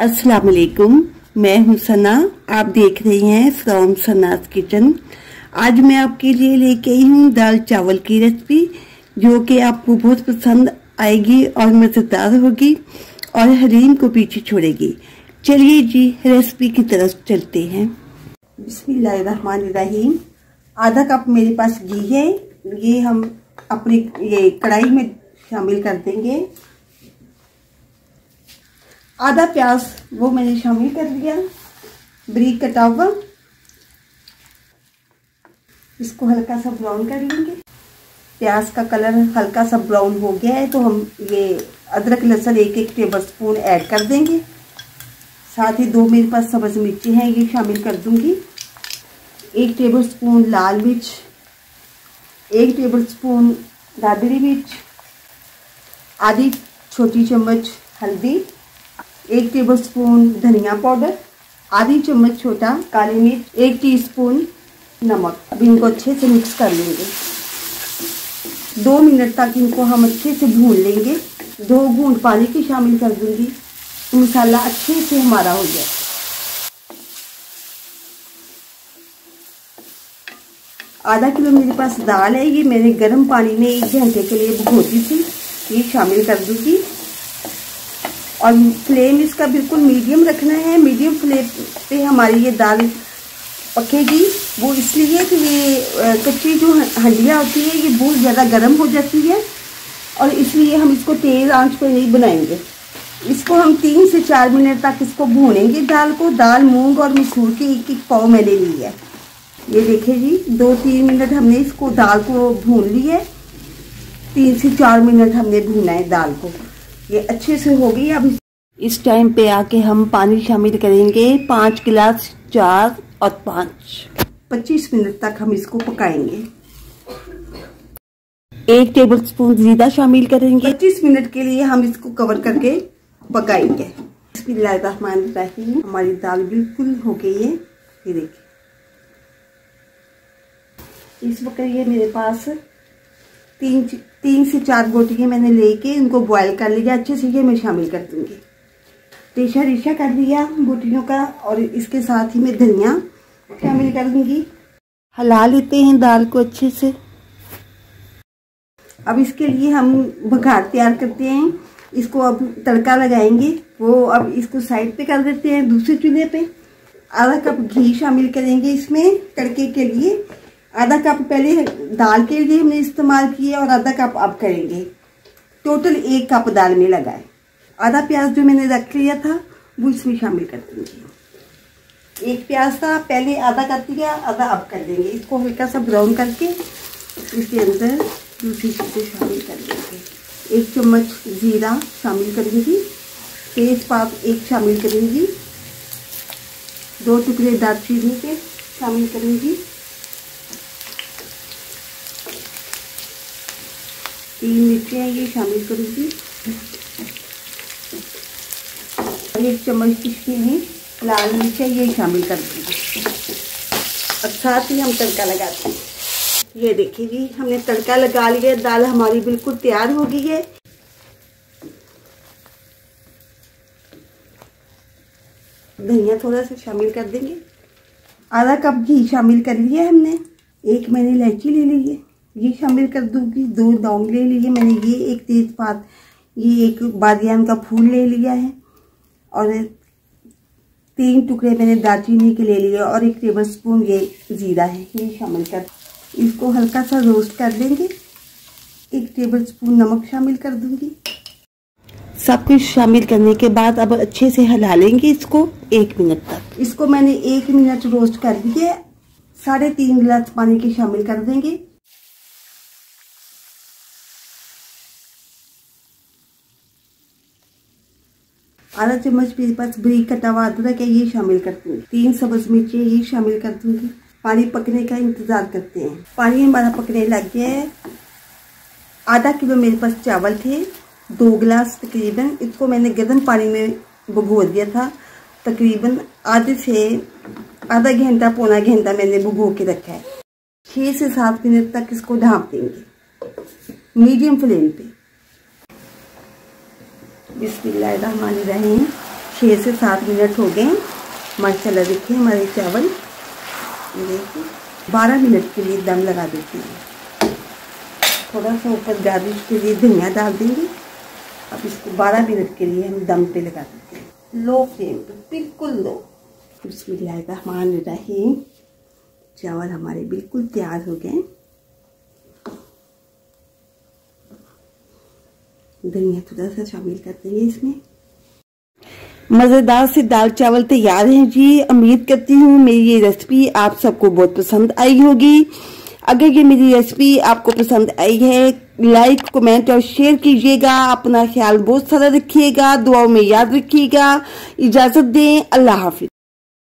अस्सलाम वालेकुम मैं हूँ सना। आप देख रही हैं फ्रॉम सनाज किचन। आज मैं आपके लिए लेके आई हूँ दाल चावल की रेसिपी, जो कि आपको बहुत पसंद आएगी और मज़ेदार होगी और हरीम को पीछे छोड़ेगी। चलिए जी, रेसिपी की तरफ़ चलते हैं। बिस्मिल्लाहिर्रहमानिर्रहीम। आधा कप मेरे पास घी है। ये हम अपनी, ये कढ़ाई में शामिल कर देंगे। आधा प्याज वो मैंने शामिल कर लिया, ब्रीक कटा हुआ। इसको हल्का सा ब्राउन कर लेंगे। प्याज का कलर हल्का सा ब्राउन हो गया है तो हम ये अदरक, लहसुन एक एक टेबल स्पून ऐड कर देंगे। साथ ही दो मेरे पास सब्ज मिर्ची हैं, ये शामिल कर दूँगी। एक टेबल स्पून लाल मिर्च, एक टेबल स्पून दादरी मिर्च, आधी छोटी चम्मच हल्दी। एक टेबल स्पून धनिया पाउडर आधी चम्मच छोटा काली मिर्च, एक टीस्पून नमक। अब इनको अच्छे से मिक्स कर लेंगे। दो मिनट तक इनको हम अच्छे से भून लेंगे। दो बूंद पानी की शामिल कर दूँगी। मसाला अच्छे से हमारा हो जाए आधा किलो मेरे पास दाल है। ये मैंने गर्म पानी में एक घंटे के लिए भिगोती थी। ये शामिल कर दूँगी। और फ्लेम इसका बिल्कुल मीडियम रखना है। मीडियम फ्लेम पे हमारी ये दाल पकेगी। वो इसलिए कि ये कच्ची जो हंडिया होती है, ये बहुत ज़्यादा गर्म हो जाती है और इसलिए हम इसको तेज़ आँच पे नहीं बनाएँगे। इसको हम तीन से चार मिनट तक इसको भूनेंगे दाल को। दाल, मूंग और मसूर की एक एक पाव मैंने ली है। ये देखिए जी, दो तीन मिनट हमने इसको दाल को भून ली है। तीन से चार मिनट हमने भूना है दाल को। ये अच्छे से हो गई अब इस टाइम पे आके हम पानी शामिल करेंगे पाँच गिलास चार और पाँच। पच्चीस मिनट तक हम इसको पकाएँगे। एक टेबल स्पून जीरा शामिल करेंगे। पच्चीस मिनट के लिए हम इसको कवर करके पकाएँगे। हमारी दाल बिल्कुल हो गई है। ये देखिए। इस वक्त ये मेरे पास तीन तीन से चार गोटियाँ मैंने लेके इनको बॉयल कर लिया अच्छे से ये मैं शामिल कर दूँगी। रेशा रेशा कर दिया गोटियों का और इसके साथ ही मैं धनिया शामिल कर दूँगी। हला लेते हैं दाल को अच्छे से। अब इसके लिए हम बघार तैयार करते हैं। इसको अब तड़का लगाएँगे। वो अब इसको साइड पे कर देते हैं, दूसरे चूल्हे पे। आधा कप घी शामिल करेंगे इसमें तड़के के लिए। आधा कप पहले दाल के लिए हमने इस्तेमाल किया और आधा कप अब करेंगे। टोटल एक कप दाल में लगाए। आधा प्याज जो मैंने रख लिया था, वो इसमें शामिल कर देंगे। एक प्याज था, पहले आधा कर दिया, आधा अब कर देंगे। इसको हल्का सा ब्राउन करके इसके अंदर दूसरी चीज़ें शामिल कर देंगे। एक चम्मच जीरा शामिल करेंगी तेज़पात एक शामिल करेंगी, दो टुकड़े दालचीनी के शामिल करेंगी। तीन मिर्चियाँ ये शामिल करूँगी। एक चम्मच पिछली हुई लाल मिर्च ये शामिल कर दूँगी। और साथ ही हम तड़का लगाते हैं। ये देखिए जी, हमने तड़का लगा लिया दाल हमारी बिल्कुल तैयार हो गई है। धनिया थोड़ा सा शामिल कर देंगे। आधा कप घी शामिल कर लिया हमने। एक मैंने इलायची ले ली है। ये शामिल कर दूँगी दो लौंग ले लिए मैंने ये एक तेज पात, ये एक बादियान का फूल ले लिया है। और तीन टुकड़े मैंने दालचीनी के ले लिए और एक टेबल स्पून ये ज़ीरा है, ये शामिल कर। इसको हल्का सा रोस्ट कर लेंगे एक टेबल स्पून नमक शामिल कर दूँगी। सब कुछ शामिल करने के बाद अब अच्छे से हिला लेंगे इसको एक मिनट तक। इसको मैंने एक मिनट रोस्ट कर दिए साढ़े तीन गिलास पानी के शामिल कर देंगे। आधा चम्मच मेरे पास ब्रीक कटा हुआ अदरक है ये शामिल कर दूँगी तीन सब्ज मिर्ची ये शामिल कर दूँगी पानी पकने का इंतज़ार करते हैं। पानी हमारा पकने लग गया है। आधा किलो मेरे पास चावल थे, दो गिलास तकरीबन। इसको मैंने गर्म पानी में भगो दिया था। तकरीबन आधे से आधा घंटा, पौना घंटा मैंने भगो के रखा है। छः से सात मिनट तक इसको ढाँप देंगे। मीडियम फ्लेम पे। बिस्मिल्लाहिर्रहमानिर्रहीम। छः से सात मिनट हो गए। माशाल्लाह देखिए हमारे चावल। देखिए, बारह मिनट के लिए दम लगा देते हैं। थोड़ा सा ऊपर गार्निश के लिए धनिया डाल देंगे। अब इसको बारह मिनट के लिए हम दम पे लगा देते हैं। लो फ्लेम पे, बिल्कुल लो। बिस्मिल्लाहमान रहीम चावल हमारे बिल्कुल तैयार हो गए। धनिया थोड़ा सा शामिल कर देंगे इसमें। मज़ेदार से दाल चावल तैयार हैं जी। उम्मीद करती हूँ मेरी ये रेसिपी आप सबको बहुत पसंद आई होगी। अगर ये मेरी रेसिपी आपको पसंद आई है लाइक कमेंट और शेयर कीजिएगा। अपना ख्याल बहुत सारा रखिएगा। दुआओं में याद रखिएगा। इजाज़त दें। अल्लाह हाफिज।